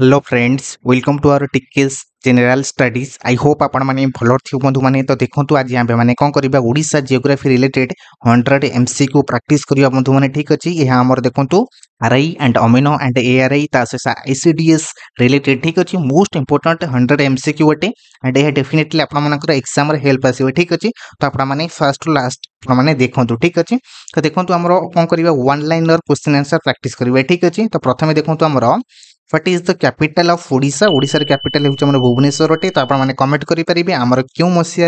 Hello friends welcome to our ଟିକେସ୍ general studies I hope ଆପଣମାନେ ଭଲ ଥିବ ବନ୍ଧୁମାନେ ତ ଦେଖନ୍ତୁ ଆଜି ଆମ୍ଭେମାନେ କ'ଣ କରିବା Odisha geography related hundred M C କୁ ପ୍ରାକ୍ଟିସ୍ କରିବା ବନ୍ଧୁମାନେ ଠିକ୍ ଅଛି ଏହା ଆମର ଦେଖନ୍ତୁ RI and amino and ARI ତା ସହିତ I C D S related ଠିକ୍ ଅଛି most important hundred M C Q ଅଟେ ଆଣ୍ଡ ଏହା ଡେଫିନେଟଲି ଆପଣମାନଙ୍କର ଏକ୍ସାମ୍ରେ ହେଲ୍ପ ଆସିବ ଠିକ୍ ଅଛି ତ ଆପଣମାନେ ଫାର୍ଷ୍ଟରୁ ଲାଷ୍ଟ ଆପଣମାନେ ଦେଖନ୍ତୁ ଠିକ୍ ଅଛି ତ ଦେଖନ୍ତୁ ଆମର କ'ଣ କରିବା one liner question answer practice କରିବା ଠିକ୍ ଅଛି ତ ପ୍ରଥମେ ଦେଖନ୍ତୁ ଆମର what is the capital of Odisha Odar capital हूँ भुवनेश्वर अटे तो आपने कमेंट करेंगे आमर क्यों मसीह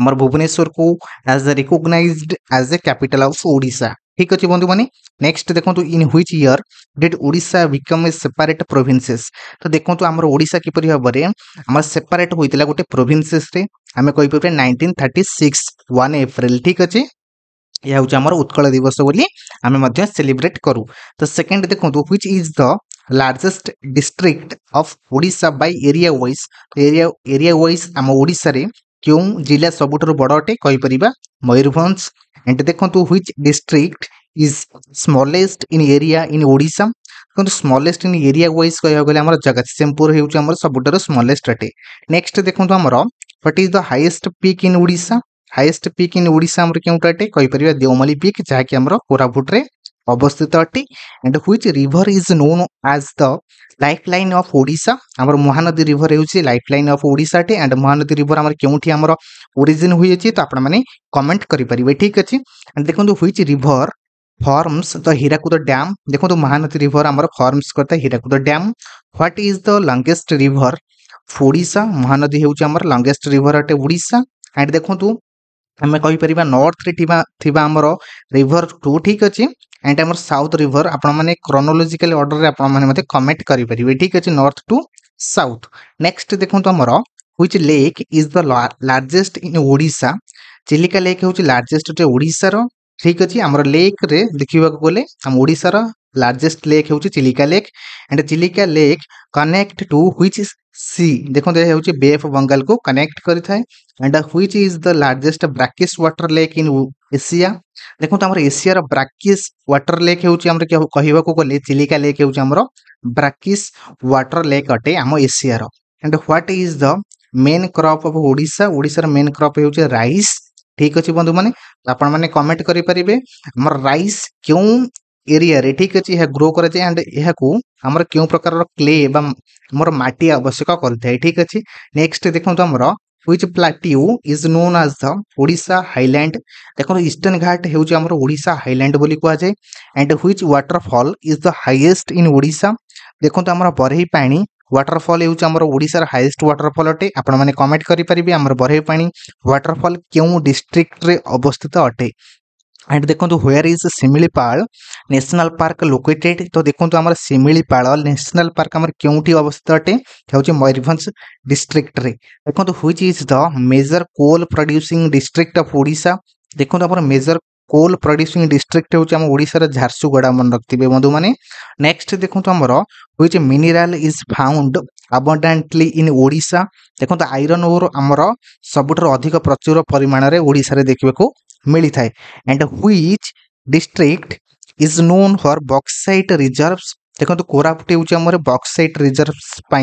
आमर भुवनेश्वर को as the recognise as a capital of Odisha ठीक अच्छे बंधु मैंने नेक्स्ट देखो in which year did Odisha become a separate provinces तो देखो आमर ओडा किपर भाव में आम सेपरेट होता गोटे प्रोभिन्सेस आम कहीपर nineteen thirty six one April ठीक अच्छे ଏହା ହେଉଛି ଆମର ଉତ୍କଳ ଦିବସ ବୋଲି ଆମେ ମଧ୍ୟ ସେଲିବ୍ରେଟ୍ କରୁ ତ ସେକେଣ୍ଡ ଦେଖନ୍ତୁ which is the largest district of Odisha by area wise area area wise ଆମ ଓଡ଼ିଶାରେ କେଉଁ ଜିଲ୍ଲା ସବୁଠାରୁ ବଡ଼ ଅଟେ କହିପାରିବା ମୟୂରଭଞ୍ଜ ଏଣ୍ଡ ଦେଖନ୍ତୁ which district is smallest in area in Odisha ଦେଖନ୍ତୁ ସ୍ମଲେଷ୍ଟ ଇନ୍ ଏରିଆ ୱାଇଜ୍ କହିବାକୁ ଗଲେ ଆମର ଜଗତସିଂହପୁର ହେଉଛି ଆମର ସବୁଠାରୁ ସ୍ମଲେଷ୍ଟ ଅଟେ ନେକ୍ସଟ ଦେଖନ୍ତୁ ଆମର what is the highest peak in Odisha highest peak in Odisha ଆମର କେଉଁଟା ଅଟେ କହିପାରିବା ଦେଓମାଳି ପିକ୍ ଯାହାକି ଆମର କୋରାପୁଟରେ ଅବସ୍ଥିତ ଅଟେ and which river is known as the lifeline of Odisha ଆମର ମହାନଦୀ ରିଭର ହେଉଛି ଲାଇଫ୍ ଲାଇନ୍ ଅଫ୍ ଓଡ଼ିଶା ଅଟେ ଆଣ୍ଡ ମହାନଦୀ ରିଭର ଆମର କେଉଁଠି ଆମର ଓରିଜିନ୍ ହୋଇଅଛି ତ ଆପଣମାନେ କମେଣ୍ଟ କରିପାରିବେ ଠିକ୍ ଅଛି ଆଣ୍ଡ ଦେଖନ୍ତୁ which river forms the Hirakud dam ଦେଖନ୍ତୁ ମହାନଦୀ ରିଭର ଆମର ଫର୍ମସ୍ କରିଥାଏ Hirakud dam what is the longest river Odisha Mahanadi ହେଉଛି ଆମର ଲଙ୍ଗେଷ୍ଟ ରିଭର ଅଟେ ଓଡ଼ିଶା ଆଣ୍ଡ ଦେଖନ୍ତୁ ଆମେ କହିପାରିବା ନର୍ଥରେ ଥିବା ଥିବା ଆମର ରିଭର୍ ଟୁ ଠିକ୍ ଅଛି ଆଣ୍ଡ ଆମର ସାଉଥ୍ ରିଭର୍ ଆପଣମାନେ କ୍ରୋନୋଲୋଜିକାଲି ଅର୍ଡ଼ରରେ ଆପଣମାନେ ମଧ୍ୟ କମେଣ୍ଟ କରିପାରିବେ ଠିକ୍ ଅଛି ନର୍ଥ ଟୁ ସାଉଥ୍ ନେକ୍ସଟ ଦେଖନ୍ତୁ ଆମର which lake is the largest in Odisha Chilika lake ହେଉଛି ଲାର୍ଜେଷ୍ଟ ଓଡ଼ିଶାର ଠିକ୍ ଅଛି ଆମର ଲେକ୍ରେ ଦେଖିବାକୁ ଗଲେ ଆମ ଓଡ଼ିଶାର ଲାର୍ଜେଷ୍ଟ ଲେକ୍ ହେଉଛି Chilika lake and Chilika lake connect to which sea ଦେଖନ୍ତୁ ଏହା ହେଉଛି ବେଏଫ୍ ବଙ୍ଗାଲକୁ କନେକ୍ଟ କରିଥାଏ and which is the largest brackish water lake in Asia ଦେଖନ୍ତୁ ଆମର ଏସିଆର ବ୍ରାକିସ୍ ୱାଟର ଲେକ୍ ହେଉଛି ଆମର କହିବାକୁ ଗଲେ ଚିଲିକା ଲେକ୍ ହେଉଛି ଆମର ବ୍ରାକିସ୍ ୱାଟର ଲେକ୍ ଅଟେ ଆମ ଏସିଆର and what is the main crop of Odisha ଓଡ଼ିଶାର ମେନ୍ କ୍ରପ୍ ହେଉଛି ରାଇସ୍ ଠିକ୍ ଅଛି ବନ୍ଧୁମାନେ ଆପଣମାନେ କମେଣ୍ଟ କରିପାରିବେ ଆମର ରାଇସ୍ କେଉଁ ଏରିଆରେ ଠିକ୍ ଅଛି ଏହା ଗ୍ରୋ କରାଯାଏ ଆଣ୍ଡ ଏହାକୁ ଆମର କେଉଁ ପ୍ରକାରର କ୍ଲେ ବା ଆମର ମାଟି ଆବଶ୍ୟକ କରିଥାଏ ଠିକ୍ ଅଛି ନେକ୍ସଟ ଦେଖନ୍ତୁ ଆମର which plateau is known as the Odisha highland দেখুন ইষ্টর্ন ঘাট হচ্ছে আমার ওড়িশা হাইল্যান্ড বলে কুহযায় and which waterfall is the highest in Odisha দেখুন আমার বরেই পা ওয়াটরফল হচ্ছে আমার ওড়িশার হাইয়েস্ট ওয়াটরফল অটে আপনার কমেন্ট করে পারে আমার বরেই পা ওয়াটরফল কেউ ডিস্ট্রিক্টরে অবস্থিত অটে एंड देखो where is Similipal national park located तो देखो आम शिमिपाड़ न्यासनाल पार्क आम के अवस्थित अटे हूँ मयूरभ डिस्ट्रिक्ट देखो which is the major coal producing district of ओा देखो आम मेजर कोल प्रड्यूसींग डिस्ट्रिक्ट हूँ आम ओडार झारसुगुड़ा मन रखे बंधु मैंने नेक्स्ट देखो आमर which mineral is found abundantly in Odisha ଦେଖନ୍ତୁ ଆଇରନ୍ ଓର୍ ଆମର ସବୁଠାରୁ ଅଧିକ ପ୍ରଚୁର में ଓଡ଼ିଶାରେ ଦେଖିବାକୁ मिली थाए and which district is known for bauxite reserve देखो कोरापुट हूँ बक्साइट रिजर्व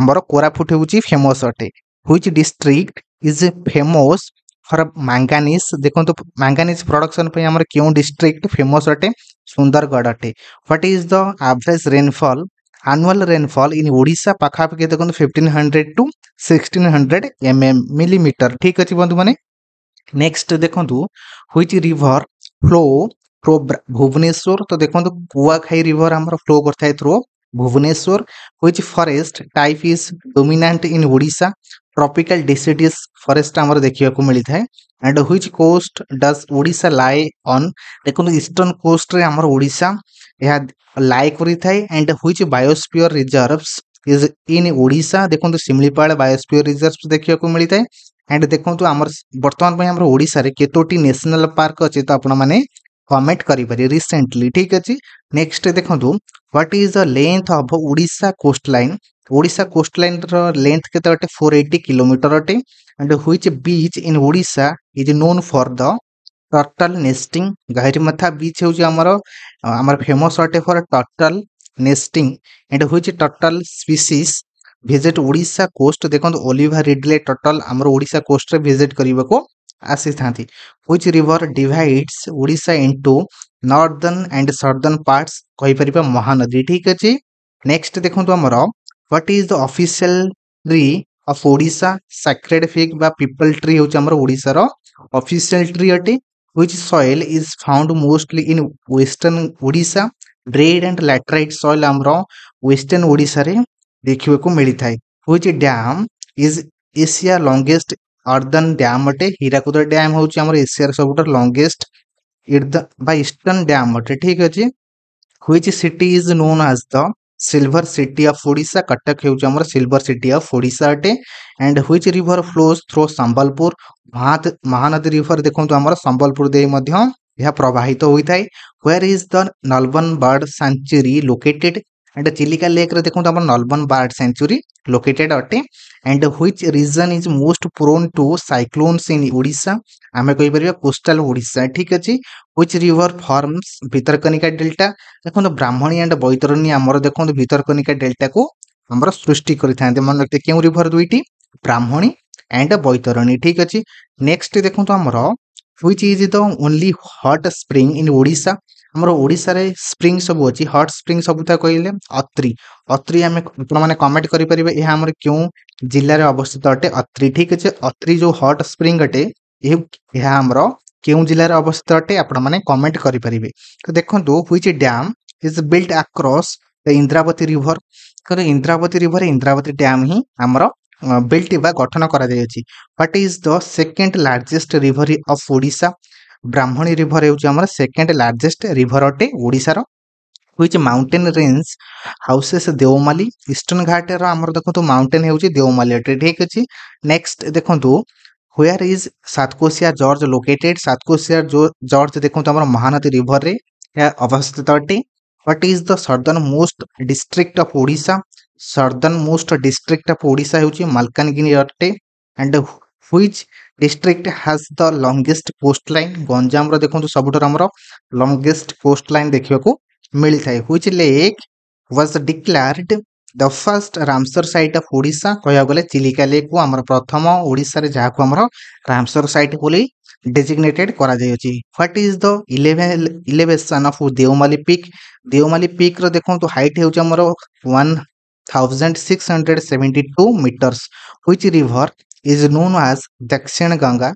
आमर कोरापुट हूँ फेमस अटे which district is famous for manganese देखो मांगानीज प्रडक्शन आम क्यों डिस्ट्रिक्ट फेमस अटे सुंदरगढ़ अटे what is the average rainfall annual rainfall in Odisha पाखापाखि देखते fifteen hundred to sixteen hundred M M millimetre ठीक अच्छे बंधु मानी नेक्स्ट देखु which river flow through Bhubaneswar तो देखो तो कुआखाई रिभर आम फ्लो कर through Bhubaneswar which forest type is dominant in Odisha tropical deciduous forest आम देखा मिलता है and which coast does Odisha lie on देखो ईस्टर्न कोस्ट आमर ओडा यह लाए करें and which biosphere reserves is in Odisha देखो शिमलीपाड़ बायोस्पियर रिजर्व देखा मिलता है ଆଣ୍ଡ ଦେଖନ୍ତୁ ଆମର ବର୍ତ୍ତମାନ ପାଇଁ ଆମର ଓଡ଼ିଶାରେ କେତୋଟି ନ୍ୟାସନାଲ୍ ପାର୍କ ଅଛି ତ ଆପଣମାନେ କମେଣ୍ଟ କରିପାରିବେ ରିସେଣ୍ଟଲି ଠିକ୍ ଅଛି ନେକ୍ସଟ ଦେଖନ୍ତୁ what is the length of Odisha coast line Odisha coast ଲାଇନ୍ର ଲେନ୍ଥ କେତେ ଅଟେ ଫୋର୍ ଏଇଟି କିଲୋମିଟର ଅଟେ and which beach in Odisha is known for the turtle nesting Gahirmatha beach ହେଉଛି ଆମର ଆମର ଫେମସ୍ ଅଟେ for turtle nesting and which turtle species visit Odisha coast देखते olive ridley total आम Odisha coast visit करने को आसी था which river divides Odisha into northern and southern parts कहीपर Mahanadi ठीक अच्छे नेक्स्ट देखो आमर what is the official tree of Odisha sacred fig बा पीपल ट्री हूँ ओडार ऑफिशियल ट्री अटे which soil is found mostly in western Odisha red and laterite soil आम western Odisha देखने को मिली थाए हूँ dam is Asia longest earthen dam अटे हीराकुद ड्याम हूँ आम सब लंगेस्ट इर्दन ड्याम अटे ठीक अच्छे which city is known as the silver city of Odisha Cuttack हूँ सिल्वर सिटी ऑफ ओडिशा अटे and which river flow through Sambalpur Mahanadi river देखो आम संबलपुर प्रवाहित होता है where is the Nalaban bird sanctuary located and chilika lake re dekhu amar nalban bird sanctuary located ate and which region is most prone to cyclones in odisha ଆମେ କହିପାରିବା coastal Odisha ଠିକ୍ ଅଛି which river forms Bhitarkanika delta ଦେଖନ୍ତୁ Brahmani and Baitarani ଆମର ଦେଖନ୍ତୁ ଭିତରକନିକା ଡେଲ୍ଟାକୁ ଆମର ସୃଷ୍ଟି କରିଥାନ୍ତି ମନେ ରଖିବେ କେଉଁ ରିଭର ଦୁଇଟି ବ୍ରାହ୍ମଣୀ ଆଣ୍ଡ ବୈତରଣୀ ଠିକ୍ ଅଛି ନେକ୍ସଟ ଦେଖନ୍ତୁ ଆମର which is the only hot spring in Odisha ଆମର ଓଡ଼ିଶାରେ ସ୍ପ୍ରିଙ୍ଗ ସବୁ ଅଛି ହଟ୍ ସ୍ପ୍ରିଙ୍ଗ ସବୁତକ କହିଲେ ଅତ୍ରି ଅତ୍ରି ଆମେ ଆପଣମାନେ କମେଣ୍ଟ କରିପାରିବେ ଏହା ଆମର କେଉଁ ଜିଲ୍ଲାରେ ଅବସ୍ଥିତ ଅଟେ ଅତ୍ରି ଠିକ୍ ଅଛି ଅତ୍ରି ଯେଉଁ ହଟ୍ ସ୍ପ୍ରିଙ୍ଗ ଅଟେ ଏହା ଆମର କେଉଁ ଜିଲ୍ଲାରେ ଅବସ୍ଥିତ ଅଟେ ଆପଣମାନେ କମେଣ୍ଟ କରିପାରିବେ ତ ଦେଖନ୍ତୁ which dam is built across the Indravati river ଦେଖନ୍ତୁ ଇନ୍ଦ୍ରାବତୀ ରିଭର୍ ଇନ୍ଦ୍ରାବତୀ ଡ୍ୟାମ୍ ହିଁ ଆମର ବିଲ୍ଟ ବା ଗଠନ କରାଯାଇଅଛି what is the second largest river of Odisha Brahmani river ହେଉଛି ଆମର ସେକେଣ୍ଡ ଲାର୍ଜେଷ୍ଟ ରିଭର ଅଟେ ଓଡ଼ିଶାର which mountain range houses Deomali eastern ঘাটের আমার দেখুন মাউন্টেন হচ্ছে দেওমালি অটে ঠিক আছে নেক্সট দেখুন where is Satkosia gorge located Satkosia gorge দেখুন আমার মহানদী রিভরে অবস্থিত অটে what is the southern most district of Odisha southern most district of Odisha হচ্ছে Malkangiri অটে and which district has the longest coast line ଗଞ୍ଜାମର ଦେଖନ୍ତୁ ସବୁଠାରୁ ଆମର ଲଙ୍ଗେଷ୍ଟ କୋଷ୍ଟ ଲାଇନ୍ ଦେଖିବାକୁ ମିଳିଥାଏ which lake was declared the first Ramsar site of Odisha କହିବାକୁ ଗଲେ ଚିଲିକା ଲେକ୍କୁ ଆମର ପ୍ରଥମ ଓଡ଼ିଶାରେ ଯାହାକୁ ଆମର ରାମସର ସାଇଟ୍ ବୋଲି ଡେଜିଗ୍ନେଟେଡ୍ କରାଯାଇଅଛି what is the elevation of Deomali peak Deomali ପିକ୍ର ଦେଖନ୍ତୁ ହାଇଟ୍ ହେଉଛି ଆମର one thousand six hundred seventy two metres which river is known as Dakshin Ganga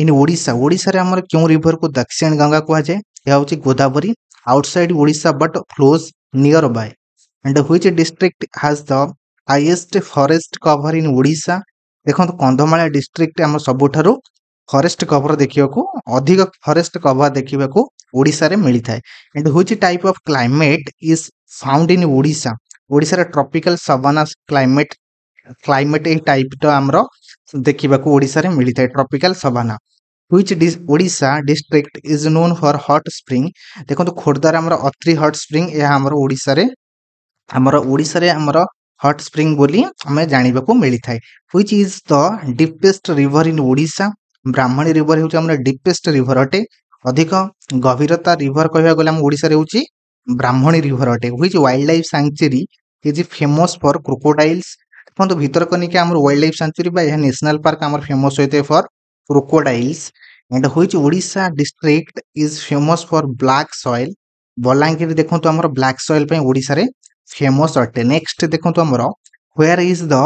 इन ओडा ओडार क्यों रिभर को दक्षिण गंगा कह जाए यह हूँ Godavari outside Odisha but close near by and which district has the highest forest cover in Odisha देख कंधमा district आम सब फरेस्ट कवर देखा को अधिक फरेस्ट कभर देखा ओडे मिलता है and which type of climate is found in Odisha Odar tropical savanna climate climate ଏଇ ଟାଇପ୍ର ଆମର ଦେଖିବାକୁ ଓଡ଼ିଶାରେ ମିଳିଥାଏ tropical savanna which Odisha district is known for hot spring ଦେଖନ୍ତୁ ଖୋର୍ଦ୍ଧାରେ ଆମର ଅତ୍ରି ହଟ୍ ସ୍ପ୍ରିଂ ଏହା ଆମର ଓଡ଼ିଶାରେ ଆମର ଓଡ଼ିଶାରେ ଆମର ହଟ୍ ସ୍ପ୍ରିଂ ବୋଲି ଆମେ ଜାଣିବାକୁ ମିଳିଥାଏ which is the deepest river in Odisha Brahmani river ହେଉଛି ଆମର ଡିପେଷ୍ଟ ରିଭର ଅଟେ ଅଧିକ ଗଭୀରତା ରିଭର୍ କହିବାକୁ ଗଲେ ଆମ ଓଡ଼ିଶାରେ ହେଉଛି ବ୍ରାହ୍ମଣୀ ରିଭର ଅଟେ which wild life sanctuary is famous for crocodiles ଦେଖନ୍ତୁ ଭିତରକନିକା ଆମର ୱାଇଲ୍ଡ ଲାଇଫ୍ ସାଞ୍ଚୁରୀ ବା ଏହା ନ୍ୟାସନାଲ୍ ପାର୍କ ଆମର ଫେମସ୍ ହୋଇଥାଏ ଫର୍ କ୍ରୋକୋଡାଇଲ୍ସ ଏଣ୍ଡ ହୋଇଛି Odisha district is famous for black soil Balangir ଦେଖନ୍ତୁ ଆମର ବ୍ଲାକ୍ ସଏଲ୍ ପାଇଁ ଓଡ଼ିଶାରେ ଫେମସ୍ ଅଟେ ନେକ୍ସଟ ଦେଖନ୍ତୁ ଆମର where is the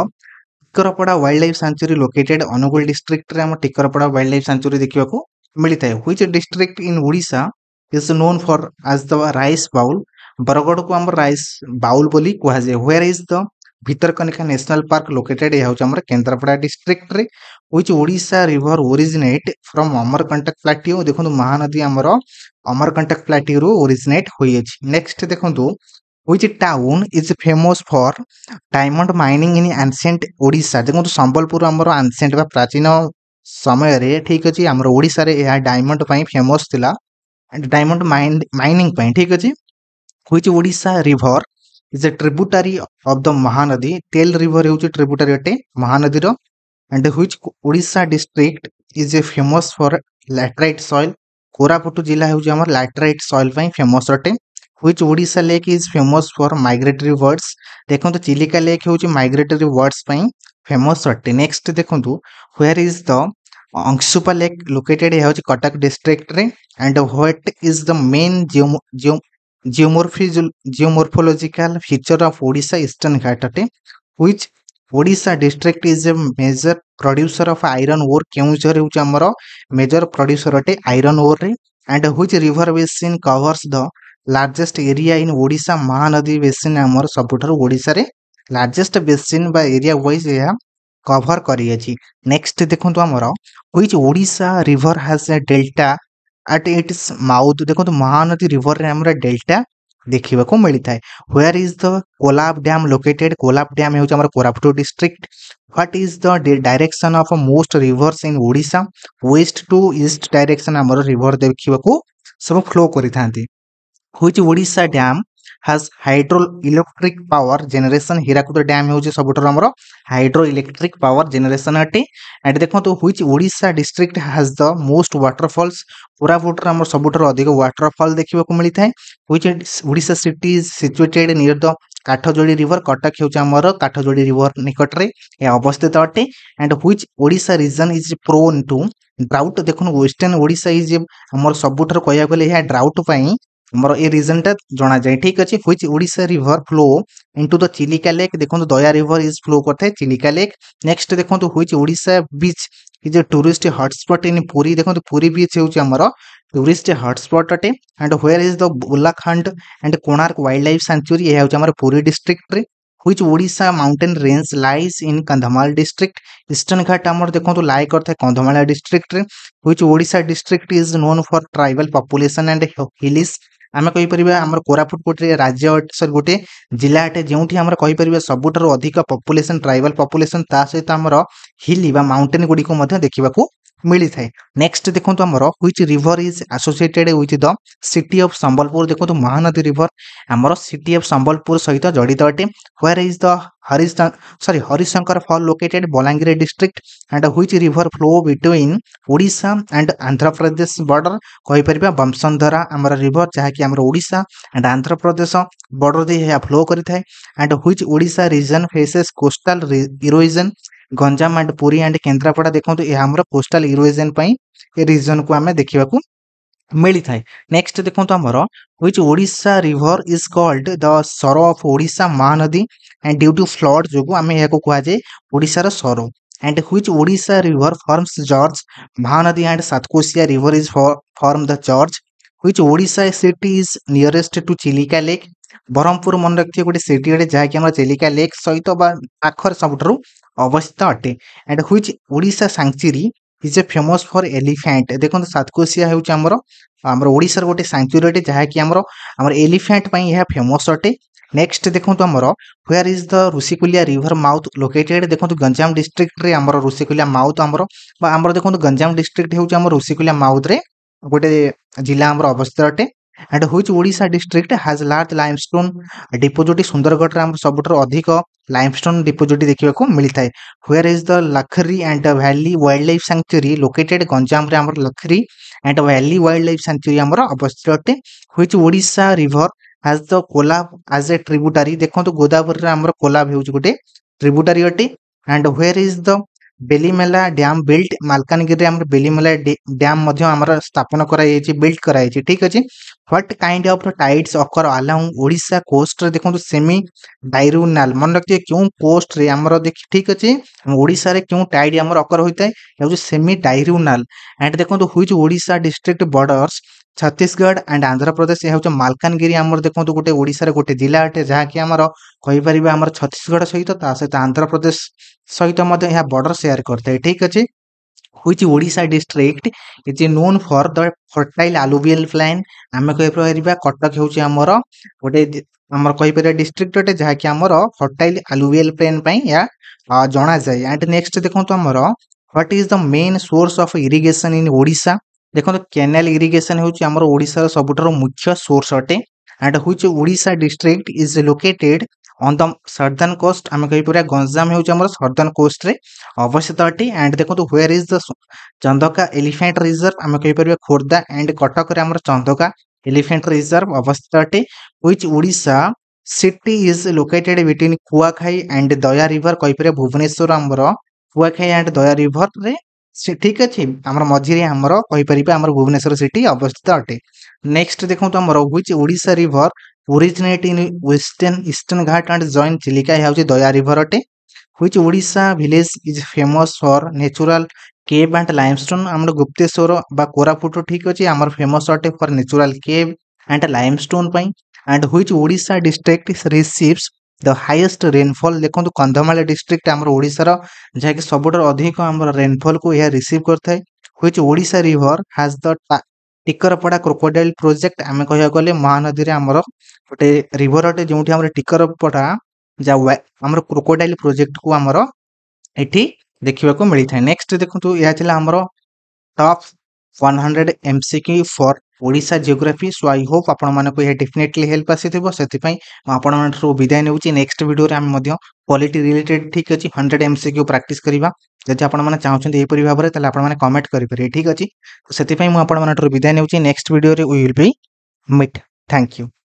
Tikarpada wild life sanctuary located Angul ଡିଷ୍ଟ୍ରିକ୍ଟରେ ଆମ ଟିକରପଡ଼ା ୱାଇଲ୍ଡ ଲାଇଫ୍ ସାଞ୍ଚୁରୀ ଦେଖିବାକୁ ମିଳିଥାଏ which district in Odisha is known for as the rice bowl ବରଗଡ଼କୁ ଆମର ରାଇସ୍ ବାଉଲ୍ ବୋଲି କୁହାଯାଏ where is the Bhitarkanika national park located ଏହା ହେଉଛି ଆମର କେନ୍ଦ୍ରାପଡ଼ା ଡିଷ୍ଟ୍ରିକ୍ଟରେ which Odisha river originate from Amarkantak plateau ଦେଖନ୍ତୁ ମହାନଦୀ ଆମର ଅମରକଣ୍ଟକ ପ୍ଲାଟିଓରୁ ଓରିଜିନେଟ୍ ହୋଇଅଛି ନେକ୍ସଟ ଦେଖନ୍ତୁ which town is famous for diamond mining in ancient Odisha ଦେଖନ୍ତୁ ସମ୍ବଲପୁର ଆମର ଆନ୍ସିଏଣ୍ଟ ବା ପ୍ରାଚୀନ ସମୟରେ ଠିକ୍ ଅଛି ଆମର ଓଡ଼ିଶାରେ ଏହା ଡାଇମଣ୍ଡ ପାଇଁ ଫେମସ୍ ଥିଲା ଡାଇମଣ୍ଡ ମାଇନିଂ ପାଇଁ ଠିକ୍ ଅଛି which Odisha river is a tributary of the Mahanadi Tel River is a अटे Mahanadi and and which Odisha district is a famous for laterite Koraput जिला हूँ आम लाटेराइट फेमस अटे which Odisha lake is famous for migratory birds देखते Chilika lake हूँ migratory birds famous अटे next देखो where is the Anshupa lake located यहाँ हूँ Cuttack डिस्ट्रिक्ट्रे and what is the main geo geomorph- geomorphological feature of Odisha Eastern Ghatate, which Odisha district is a major producer of iron ore. Keonjhar ହେଉଛି ଆମର major producer ଅଟେ iron ore ରେ and which river basin covers the largest area in Odisha Mahanadi basin ଆମର ସବୁଠାରୁ ଓଡ଼ିଶାରେ largest basin ବା area wise ଏହା cover କରିଅଛି ନେକ୍ସଟ ଦେଖନ୍ତୁ ଆମର which Odisha river has a delta at its mouth ଦେଖନ୍ତୁ ମହାନଦୀ ରିଭରରେ ଆମର ଡେଲ୍ଟା ଦେଖିବାକୁ ମିଳିଥାଏ where is the Kolab dam located Kolab dam ହେଉଛି ଆମର Koraput district what is the direction of most rivers in Odisha west to east direction ଆମର river ଦେଖିବାକୁ ସବୁ ଫ୍ଲୋ କରିଥାନ୍ତି ହେଉଛି Odisha dam has hydroelectric power generation Hirakud dam ହେଉଛି ସବୁଠାରୁ ଆମର hydroelectric power generation ଅଟେ ଆଣ୍ଡ ଦେଖନ୍ତୁ which Odisha district has the most waterfalls କୋରାପୁଟରେ ଆମର ସବୁଠାରୁ ଅଧିକ ୱାଟରଫଲ୍ ଦେଖିବାକୁ ମିଳିଥାଏ which Odisha city is situated near the Kathajodi river Cuttack ହେଉଛି ଆମର କାଠଯୋଡ଼ି ରିଭର ନିକଟରେ ଏହା ଅବସ୍ଥିତ ଅଟେ and which Odisha region is prone to drought ଦେଖନ୍ତୁ ୱେଷ୍ଟର୍ଣ୍ଣ ଓଡ଼ିଶା ଇଜ୍ ଆମର ସବୁଠାରୁ କହିବାକୁ ଗଲେ ଏହା ଡ୍ରାଉଟ୍ ପାଇଁ मोर ए रीजन टा जना जाय ठीक अछि which Odisha river flow into the Chilika lake देखो दया रिवर इज फ्लो करथे चिलिका लेक नेक्स्ट देखो which Odisha beach is a tourist hotspot in Puri देखो पुरी बीच हेउ छि हमरो टूरिस्ट हॉटस्पॉट अटे and where is the Balukhand and Konark wild life sanctuary हेउ छि हमरो पुरी डिस्ट्रिक्ट रे which Odisha mountain range lies in Kandhamal district eastern Ghat हमर देखो तो लाइक करथे कंधमाल डिस्ट्रिक्ट रे which Odisha district is known for tribal population and hills ଆମେ କହିପାରିବା ଆମର କୋରାପୁଟ ଗୋଟିଏ ରାଜ୍ୟ ସରି ଗୋଟିଏ ଜିଲ୍ଲା ଅଟେ ଯେଉଁଠି ଆମର କହିପାରିବା ସବୁଠାରୁ ଅଧିକ ପପୁଲେସନ୍ ଟ୍ରାଇବାଲ୍ ପପୁଲେସନ୍ ତା ସହିତ ଆମର ହିଲି ବା ମାଉଣ୍ଟେନ୍ ଗୁଡ଼ିକୁ ମଧ୍ୟ ଦେଖିବାକୁ मिली नेक्स्ट देखो आमर which river is associated with the city of Sambalpur ଦେଖନ୍ତୁ ମହାନଦୀ ରିଭର ଆମର ସିଟି ଅଫ୍ ସମ୍ବଲପୁର ସହିତ ଜଡ଼ିତ ଅଟେ where is the Harish sorry Harishankar fall located Balangir district and which river flow between Odisha and Andhra Pradesh border କହିପାରିବା ବଂଶନ୍ଧରା ଆମର ରିଭର ଯାହାକି ଆମର ଓଡ଼ିଶା ଆଣ୍ଡ ଆନ୍ଧ୍ରପ୍ରଦେଶ ବର୍ଡର ଦେଇ ଏହା ଫ୍ଲୋ କରିଥାଏ and which Odisha region faces coastal erosion Ganjam and Puri and Kendrapara ଦେଖନ୍ତୁ ଏହା ଆମର କୋଷ୍ଟାଲ ଇରୋଜନ୍ ପାଇଁ ଏ ରିଜନ୍କୁ ଆମେ ଦେଖିବାକୁ ମିଳିଥାଏ ନେକ୍ସଟ ଦେଖନ୍ତୁ ଆମର which Odisha river is called the sorrow of Odisha Mahanadi and due to flood ଯୋଗୁଁ ଆମେ ଏହାକୁ କୁହାଯାଏ ଓଡ଼ିଶାର sorrow and which Odisha river forms gorge Mahanadi and Satkosia river is form the gorge which Odisha city is nearest to Chilika lake Brahmapur ମନେ ରଖିଥିବେ ଗୋଟେ city ଗୋଟେ ଯାହାକି ଆମର ଚିଲିକା ଲେକ୍ ସହିତ ବା ପାଖରେ ସବୁଠାରୁ ଅବସ୍ଥିତ ଅଟେ and which Odisha sanctuary is a famous for elephant ଦେଖନ୍ତୁ ସାତକୋଶିଆ ହେଉଛି ଆମର ଆମର ଓଡ଼ିଶାର ଗୋଟେ ସାଙ୍କଚୁରୀ ଅଟେ ଯାହାକି ଆମର ଆମର ଏଲିଫ୍ୟାଣ୍ଟ ପାଇଁ ଏହା ଫେମସ୍ ଅଟେ ନେକ୍ସଟ ଦେଖନ୍ତୁ ଆମର where is the Rushikulya river mouth located ଦେଖନ୍ତୁ ଗଞ୍ଜାମ ଡିଷ୍ଟ୍ରିକ୍ଟରେ ଆମର ଋଷିକୁଲିଆ ମାଉଥ୍ ଆମର ବା ଆମର ଦେଖନ୍ତୁ ଗଞ୍ଜାମ ଡିଷ୍ଟ୍ରିକ୍ଟ ହେଉଛି ଆମର ଋଷିକୁଲିଆ ମାଉଥ୍ରେ ଗୋଟେ ଜିଲ୍ଲା ଆମର ଅବସ୍ଥିତ ଅଟେ and which Odisha district has large limestone deposit ସୁନ୍ଦରଗଡ଼ରେ ଆମର ସବୁଠାରୁ ଅଧିକ लाइमस्टोन डिपोजिट देखा मिलता है where is the Lakhari and valley wildlife sanctuary located Ganjam आम Lakhari and valley wildlife sanctuary अवस्थित अटे which Odisha river is the Kolab as a tributary देखो गोदावरी आम कोलाब हो गोटे ट्रिब्यूटारी अटे and where is the Balimela dam built Malkangiri ଆମର Balimela dam ମଧ୍ୟ ଆମର ସ୍ଥାପନ କରାଯାଇଛି ବିଲ୍ଟ କରାଯାଇଛି ଠିକ୍ ଅଛି what kind of tides occur along Odisha କୋଷ୍ଟରେ ଦେଖନ୍ତୁ ସେମି ଡାଇରୁନାଲ ମନେ ରଖିଥିବେ କେଉଁ କୋଷ୍ଟରେ ଆମର ଦେଖି ଠିକ୍ ଅଛି ଓଡ଼ିଶାରେ କେଉଁ ଟାଇଡ୍ ଆମର ଅକର ହୋଇଥାଏ ହେଉଛି ସେମି ଡାଇରୁନାଲ ଆଣ୍ଡ ଦେଖନ୍ତୁ which Odisha district borders Chhattisgarh and Andhra Pradesh ଏହା ହେଉଛି ମାଲକାନଗିରି ଆମର ଦେଖନ୍ତୁ ଗୋଟେ ଓଡ଼ିଶାର ଗୋଟେ ଜିଲ୍ଲା ଅଟେ ଯାହାକି ଆମର କହିପାରିବା ଆମର ଛତିଶଗଡ଼ ସହିତ ତା ସହିତ ଆନ୍ଧ୍ରପ୍ରଦେଶ ସହିତ ମଧ୍ୟ ଏହା ବର୍ଡ଼ର ସେୟାର କରିଥାଏ ଠିକ୍ ଅଛି which Odisha district is known for the fertile alluvial plain আমি কইপারা কটক হচ্ছে আমার গোটে আমার কইপারা ডিস্ট্রিক্ট অটে যা কি আমার ফর্টাইল আলুভিয়াল প্ল্যান পাই ইয়া জনা যায় এন্ড নেক্সট দেখন্তু আমার what is the main source of irrigation in Odisha ଦେଖନ୍ତୁ କେନାଲ ଇରିଗେସନ୍ ହେଉଛି ଆମର ଓଡ଼ିଶାର ସବୁଠାରୁ ମୁଖ୍ୟ ସୋର୍ସ ଅଟେ and which Odisha district is located on the southern coast ଆମେ କହିପାରିବା ଗଞ୍ଜାମ ହେଉଛି ଆମର ସର୍ଦର୍ନ କୋଷ୍ଟରେ ଅବସ୍ଥିତ ଅଟେ ଆଣ୍ଡ ଦେଖନ୍ତୁ where is the Chandaka elephant reserve ଆମେ କହିପାରିବା ଖୋର୍ଦ୍ଧା ଆଣ୍ଡ କଟକରେ ଆମର ଚନ୍ଦକା ଏଲିଫେଣ୍ଟ ରିଜର୍ଭ ଅବସ୍ଥିତ ଅଟେ which Odisha city is located between Kuakhai and Daya river କହିପାରିବା ଭୁବନେଶ୍ୱର ଆମର କୁଆଖାଇ ଆଣ୍ଡ ଦୟା ରିଭର୍ରେ ସେ ଠିକ୍ ଅଛି ଆମର ମଝିରେ ଆମର କହିପାରିବା ଆମର ଭୁବନେଶ୍ୱର ସିଟି ଅବସ୍ଥିତ ଅଟେ ନେକ୍ସଟ ଦେଖନ୍ତୁ ଆମର which Odisha river originate in western eastern Ghat and join Chilika ହେଉଛି ଦୟା ରିଭର ଅଟେ which Odisha village is famous for natural cave and limestone ଆମର ଗୁପ୍ତେଶ୍ୱର ବା କୋରାପୁଟ ଠିକ୍ ଅଛି ଆମର ଫେମସ୍ ଅଟେ for natural cave and limestone ପାଇଁ and which Odisha district receives the highest rainfall ଦେଖନ୍ତୁ କନ୍ଧମାଳ ଡିଷ୍ଟ୍ରିକ୍ଟ ଆମର ଓଡ଼ିଶାର ଯାହାକି ସବୁଠାରୁ ଅଧିକ ଆମର ରେନଫଲ୍କୁ ଏହା ରିସିଭ୍ କରିଥାଏ which Odisha river has the Tikarpada crocodile project ଆମେ କହିବାକୁ ଗଲେ ମହାନଦୀରେ ଆମର ଗୋଟେ ରିଭର୍ ଅଟେ ଯେଉଁଠି ଆମର ଟିକରପଡ଼ା ଯାହା ଆମର କ୍ରୋକୋଡାଇଲ୍ ପ୍ରୋଜେକ୍ଟକୁ ଆମର ଏଠି ଦେଖିବାକୁ ମିଳିଥାଏ ନେକ୍ସଟ ଦେଖନ୍ତୁ ଏହା ଥିଲା ଆମର top one hundred M C Q for Voda geography so I hope आपफिनेटली हेल्प आसपा मुझे आपठू विदाय नेक्स्ट भिडियो आम क्वालिटी रिलेटेड ठीक अच्छे हंड्रेड एम सी क्यू प्राक्ट करवा जदि आपंपरी भाव में आपने कमेंट करेंगे ठीक अच्छे से मुझे आपठू विदाय next video we will be meet thank you